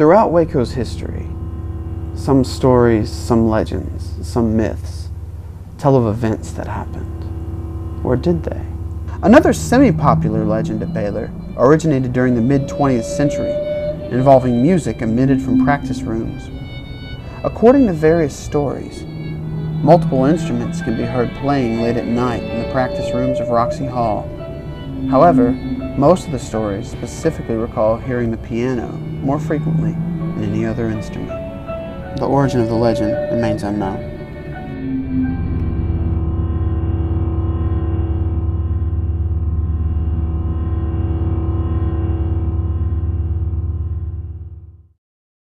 Throughout Waco's history, some stories, some legends, some myths tell of events that happened. Or did they? Another semi-popular legend at Baylor originated during the mid-20th century, involving music emitted from practice rooms. According to various stories, multiple instruments can be heard playing late at night in the practice rooms of Roxy Hall. However, most of the stories specifically recall hearing the piano more frequently than any other instrument. The origin of the legend remains unknown.